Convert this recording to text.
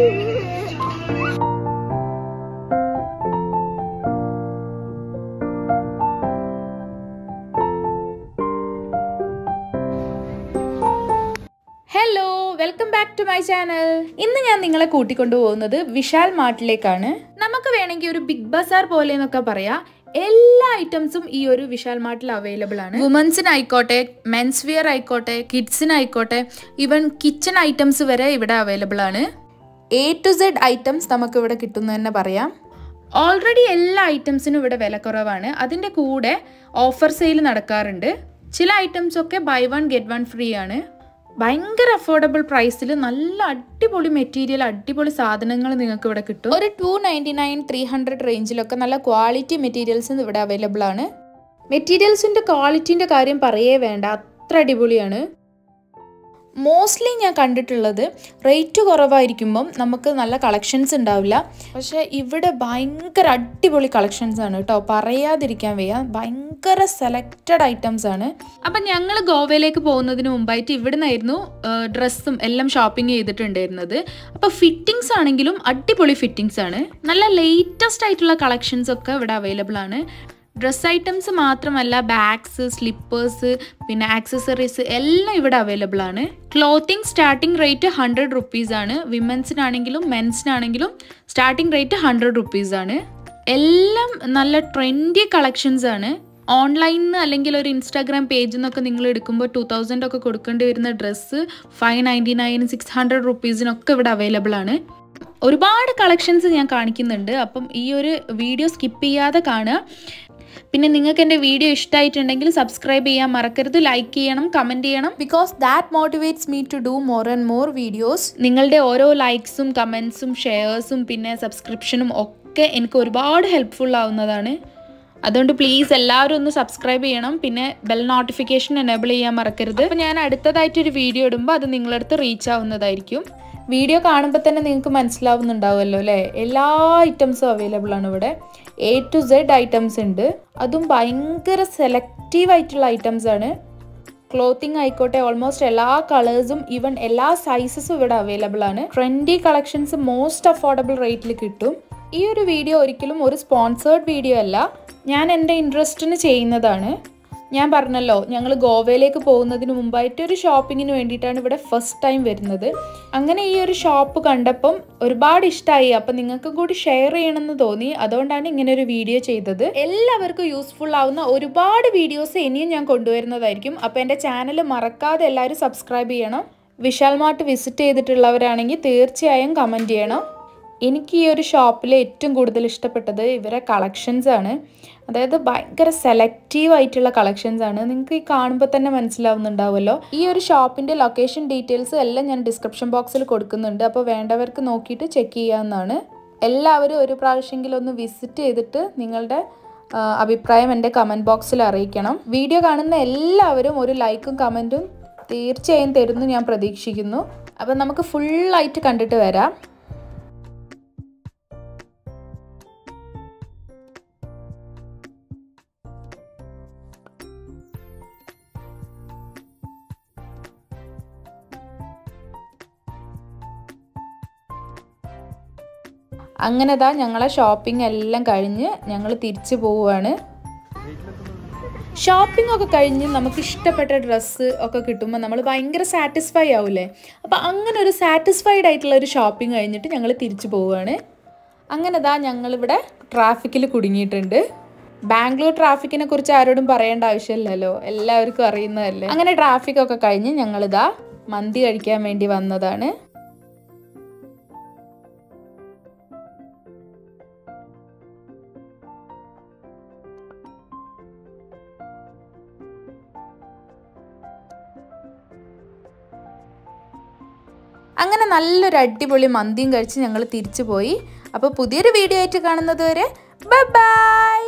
Hello welcome back to my channel ഇന്ന് ഞാൻ നിങ്ങളെ കൂട്ടിക്കൊണ്ടു പോകുന്നത് വിശാൽ മാർട്ടിലേക്കാണ്. നമുക്ക് വേണമെങ്കിൽ ഒരു ബിഗ് ബസാർ പോലെ എന്നൊക്കെ പറയാം. എല്ലാ ഐറ്റംസും ഈ ഒരു വിശാൽ മാർട്ടിൽ അവൈലബിൾ ആണ്. വുമൻസിനായിക്കോട്ടെ മെൻസ് വിയർ ആയിക്കോട്ടെ കിഡ്സിനായിക്കോട്ടെ ഈവൻ കിച്ചൺ ഐറ്റംസ് വരെ ഇവിടെ അവൈലബിൾ ആണ്. എ ടു സെഡ് ഐറ്റംസ് നമുക്ക് ഇവിടെ കിട്ടുന്നു തന്നെ പറയാം. ഓൾറെഡി എല്ലാ ഐറ്റംസിനും ഇവിടെ വില കുറവാണ്. അതിന്റെ കൂടെ ഓഫർ സെയിൽ നടക്കാറുണ്ട്. ചില ഐറ്റംസ് ഒക്കെ buy one get one free ആണ്. ഭയങ്കര അഫോർഡബിൾ പ്രൈസിൽ നല്ല അടിപൊളി മെറ്റീരിയൽ അടിപൊളി സാധനങ്ങൾ നിങ്ങൾക്ക് ഇവിടെ കിട്ടും. ഒരു two ninety nine three hundred റേഞ്ചിലൊക്കെ നല്ല ക്വാളിറ്റി മെറ്റീരിയൽസ് ഇവിടെ അവൈലബിൾ ആണ്. മെറ്റീരിയൽസിന്റെ ക്വാളിറ്റീന്റെ കാര്യം പറയേ വേണ്ട. അത്ര അടിപൊളിയാണ്. മോസ്റ്റ്ലി ഞാൻ കണ്ടിട്ടുള്ളത് റേറ്റ് കുറവായിരിക്കുമ്പം നമുക്ക് നല്ല കളക്ഷൻസ് ഉണ്ടാവില്ല. പക്ഷേ ഇവിടെ ഭയങ്കര അടിപൊളി കളക്ഷൻസ് ആണ് കേട്ടോ. പറയാതിരിക്കാൻ വയ്യ. ഭയങ്കര സെലക്റ്റഡ് ഐറ്റംസ് ആണ്. അപ്പം ഞങ്ങൾ ഗോവയിലേക്ക് പോകുന്നതിന് മുമ്പായിട്ട് ഇവിടെ നിന്നായിരുന്നു ഡ്രസ്സും എല്ലാം ഷോപ്പിംഗ് ചെയ്തിട്ടുണ്ടായിരുന്നത്. അപ്പോൾ ഫിറ്റിംഗ്സ് ആണെങ്കിലും അടിപൊളി ഫിറ്റിംഗ്സ് ആണ്. നല്ല ലേറ്റസ്റ്റ് ആയിട്ടുള്ള കളക്ഷൻസ് ഒക്കെ ഇവിടെ അവൈലബിൾ ആണ്. ഡ്രസ് ഐറ്റംസ് മാത്രമല്ല ബാഗ്സ് സ്ലിപ്പേഴ്സ് പിന്നെ ആക്സസറീസ് എല്ലാം ഇവിടെ അവൈലബിൾ ആണ്. Clothing starting rate hundred rupees ആണ്. വിമൻസിനാണെങ്കിലും മെൻസിനാണെങ്കിലും സ്റ്റാർട്ടിംഗ് റേറ്റ് ഹൺഡ്രഡ് റുപ്പീസ് ആണ്. എല്ലാം നല്ല ട്രെൻഡി കളക്ഷൻസ് ആണ്. ഓൺലൈനിൽ നിന്ന് അല്ലെങ്കിൽ ഒരു ഇൻസ്റ്റാഗ്രാം പേജിൽ നിന്നൊക്കെ നിങ്ങൾ എടുക്കുമ്പോൾ ടു തൗസൻഡ് ഒക്കെ കൊടുക്കേണ്ടി വരുന്ന dress five ninety nine six hundred റുപ്പീസിനൊക്കെ ഇവിടെ അവൈലബിൾ ആണ്. ഒരുപാട് കളക്ഷൻസ് ഞാൻ കാണിക്കുന്നുണ്ട്. അപ്പം ഈ ഒരു വീഡിയോ സ്കിപ്പ് ചെയ്യാതെ കാണുക. പിന്നെ നിങ്ങൾക്ക് എന്റെ വീഡിയോ ഇഷ്ടമായിട്ടുണ്ടെങ്കിൽ സബ്സ്ക്രൈബ് ചെയ്യാൻ മറക്കരുത് ലൈക്ക് ചെയ്യണം കമന്റ് ചെയ്യണം. Because that motivates me to do more and more videos നിങ്ങളുടെ ഓരോ ലൈക്സും കമൻസും ഷെയർസും പിന്നെ സബ്സ്ക്രിപ്ഷനും ഒക്കെ എനിക്ക് ഒരുപാട് ഹെൽപ്ഫുൾ ആവുന്നതാണ്. അതുകൊണ്ട് പ്ലീസ് എല്ലാവരും ഒന്ന് സബ്സ്ക്രൈബ് ചെയ്യണം. പിന്നെ ബെൽ നോട്ടിഫിക്കേഷൻ എനേബിൾ ചെയ്യാൻ മറക്കരുത്. അപ്പോൾ ഞാൻ അടുത്തതായിട്ടൊരു വീഡിയോ ഇടുമ്പോൾ അത് നിങ്ങളടുത്ത് റീച്ച് ആവുന്നതായിരിക്കും. വീഡിയോ കാണുമ്പോൾ തന്നെ നിങ്ങൾക്ക് മനസ്സിലാവുന്നുണ്ടാവുമല്ലോ അല്ലേ? എല്ലാ ഐറ്റംസും അവൈലബിൾ ആണ് ഇവിടെ. എ ടു സെഡ് ഐറ്റംസ് ഉണ്ട്. അതും ഭയങ്കര സെലക്റ്റീവ് ആയിട്ടുള്ള ഐറ്റംസ് ആണ്. ക്ലോത്തിങ് ആയിക്കോട്ടെ ഓൾമോസ്റ്റ് എല്ലാ കളേഴ്സും ഈവൻ എല്ലാ സൈസസും ഇവിടെ അവൈലബിൾ ആണ്. ട്രെൻഡി കളക്ഷൻസ് മോസ്റ്റ് അഫോർഡബിൾ റേറ്റിൽ കിട്ടും. ഈ ഒരു വീഡിയോ ഒരിക്കലും ഒരു സ്പോൺസേർഡ് വീഡിയോ അല്ല. ഞാൻ എന്റെ ഇൻട്രസ്റ്റിന് ചെയ്യുന്നതാണ്. ഞാൻ പറഞ്ഞല്ലോ ഞങ്ങൾ ഗോവയിലേക്ക് പോകുന്നതിന് മുമ്പായിട്ട് ഒരു ഷോപ്പിങ്ങിന് വേണ്ടിയിട്ടാണ് ഇവിടെ ഫസ്റ്റ് ടൈം വരുന്നത്. അങ്ങനെ ഈ ഒരു ഷോപ്പ് കണ്ടപ്പം ഒരുപാട് ഇഷ്ടമായി അപ്പം നിങ്ങൾക്ക് കൂടി ഷെയർ ചെയ്യണമെന്ന് തോന്നി. അതുകൊണ്ടാണ് ഇങ്ങനെ ഒരു വീഡിയോ ചെയ്തത്. എല്ലാവർക്കും യൂസ്ഫുൾ ആവുന്ന ഒരുപാട് വീഡിയോസ് ഇനിയും ഞാൻ കൊണ്ടുവരുന്നതായിരിക്കും. അപ്പോൾ എന്റെ ചാനൽ മറക്കാതെ എല്ലാവരും സബ്സ്ക്രൈബ് ചെയ്യണം. വിശാൽ മാർട്ട് വിസിറ്റ് ചെയ്തിട്ടുള്ളവരാണെങ്കിൽ തീർച്ചയായും കമന്റ് ചെയ്യണം. എനിക്ക് ഈ ഒരു ഷോപ്പിൽ ഏറ്റവും കൂടുതൽ ഇഷ്ടപ്പെട്ടത് ഇവരെ കളക്ഷൻസ് ആണ്. അതായത് ഭയങ്കര സെലക്റ്റീവ് ആയിട്ടുള്ള കളക്ഷൻസ് ആണ്. നിങ്ങൾക്ക് ഈ കാണുമ്പോൾ തന്നെ മനസ്സിലാവുന്നുണ്ടാവുമല്ലോ. ഈ ഒരു ഷോപ്പിന്റെ ലൊക്കേഷൻ ഡീറ്റെയിൽസ് എല്ലാം ഞാൻ ഡിസ്ക്രിപ്ഷൻ ബോക്സിൽ കൊടുക്കുന്നുണ്ട്. അപ്പോൾ വേണ്ടവർക്ക് നോക്കിയിട്ട് ചെക്ക് ചെയ്യാവുന്നതാണ്. എല്ലാവരും ഒരു പ്രാവശ്യമെങ്കിലും ഒന്ന് വിസിറ്റ് ചെയ്തിട്ട് നിങ്ങളുടെ അഭിപ്രായം എന്റെ കമന്റ് ബോക്സിൽ അറിയിക്കണം. വീഡിയോ കാണുന്ന എല്ലാവരും ഒരു ലൈക്കും കമന്റും തീർച്ചയായും തരുന്നു ഞാൻ പ്രതീക്ഷിക്കുന്നു. അപ്പം നമുക്ക് ഫുള്ളായിട്ട് കണ്ടിട്ട് വരാം. അങ്ങനെ താ ഞങ്ങളെ ഷോപ്പിംഗ് എല്ലാം കഴിഞ്ഞ് ഞങ്ങൾ തിരിച്ചു പോവുകയാണ് ഷോപ്പിംഗ് ഒക്കെ കഴിഞ്ഞ് നമുക്ക് ഇഷ്ടപ്പെട്ട ഡ്രസ്സ് ഒക്കെ കിട്ടുമ്പോൾ നമ്മൾ ഭയങ്കര സാറ്റിസ്ഫൈ ആവില്ലേ അപ്പോൾ അങ്ങനെ ഒരു സാറ്റിസ്ഫൈഡ് ആയിട്ടുള്ള ഒരു ഷോപ്പിംഗ് കഴിഞ്ഞിട്ട് ഞങ്ങൾ തിരിച്ചു പോവുകയാണ് അങ്ങനെ ദാ ഞങ്ങളിവിടെ ട്രാഫിക്കിൽ കുടുങ്ങിയിട്ടുണ്ട്. ബാംഗ്ലൂർ ട്രാഫിക്കിനെ കുറിച്ച് ആരോടും പറയേണ്ട ആവശ്യമില്ലല്ലോ? എല്ലാവർക്കും അറിയുന്നതല്ലേ? അങ്ങനെ ട്രാഫിക് ഒക്കെ കഴിഞ്ഞ് ഞങ്ങളിതാ മന്തി കഴിക്കാൻ വേണ്ടി വന്നതാണ്. അങ്ങനെ നല്ലൊരു അടിപൊളി മന്തിയും കഴിച്ച് ഞങ്ങൾ തിരിച്ചു പോയി അപ്പോൾ പുതിയൊരു വീഡിയോ ആയിട്ട് കാണുന്നത് വരെ ബൈ